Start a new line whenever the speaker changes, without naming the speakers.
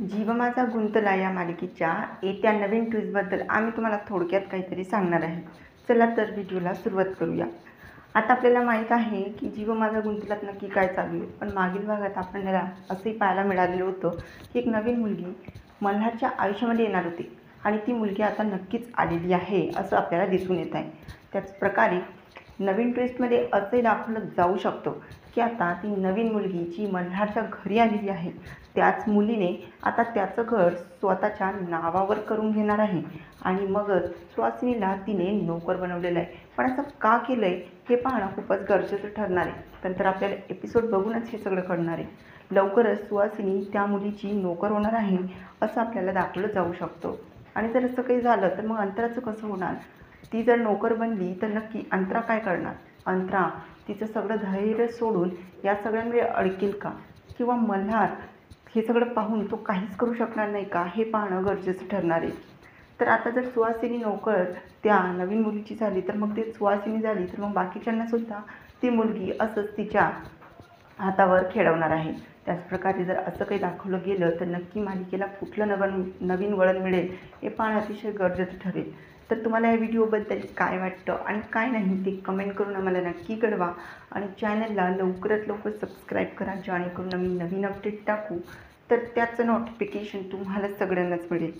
जीव माझा गुंतला या मालिकेच्या येत्या नवीन ट्विस्टबद्दल आम्ही तुम्हाला थोडक्यात काहीतरी सांगणार आहे. चला तर व्हिडिओला सुरुवात करूया. आता आपल्याला माहीत आहे की जीव माझा गुंतलात नक्की काय चालू आहे. पण मागील भागात आपल्याला असंही पाहायला मिळालेलं होतं की एक नवीन मुलगी मल्हारच्या आयुष्यामध्ये येणार होती आणि ती मुलगी आता नक्कीच आलेली आहे असं आपल्याला दिसून येत आहे. त्याच प्रकारे नवीन ट्विस्टमध्ये असंही दाखवलं जाऊ शकतो की आता ती नवीन मुलगी जी मल्हारच्या घरी आलेली आहे त्याच मुलीने आता त्याचं घर स्वतःच्या नावावर करून घेणार आहे. आणि मगच सुहासिनीला तिने नोकर बनवलेलं आहे. पण असं का केलं आहे हे पाहणं खूपच गरजेचं ठरणार आहे. नंतर आपल्याला एपिसोड बघूनच हे सगळं कळणार आहे. लवकरच सुहासिनी त्या मुलीची नोकर होणार आहे असं आपल्याला दाखवलं जाऊ शकतो. आणि जर असं काही झालं तर मग अंतराचं कसं होणार? ती जर नोकर बनली तर नक्की अंतरा काय करणार? अंतरा तिचं सगळं धैर्य सोडून या सगळ्यांमध्ये अडकेल का? किंवा मल्हार हे सगळं पाहून तो काहीच करू शकणार नाही का? हे पाहणं गरजेचं ठरणार आहे. तर आता जर सुवासिनी नोकर त्या नवीन मुलीची झाली तर मग ते सुवासिनी झाली तर मग बाकीच्यांनासुद्धा ती मुलगी असंच तिच्या हातावर खेळवणार आहे. त्याचप्रकारे जर असं काही दाखवलं गेलं तर नक्की मालिकेला कुठलं नवन नवीन वळण मिळेल हे पाहणं अतिशय गरजेचं ठरेल. तर तुम्हाला या व्हिडिओबद्दल काय वाटतं आणि काय नाही ते कमेंट करून आम्हाला नक्की कळवा. आणि चॅनलला लवकरात लवकर सबस्क्राईब करा जेणेकरून आम्ही नवीन अपडेट टाकू. तर त्याचं नोटिफिकेशन तुम्हाला सगळ्यांनाच मिळेल.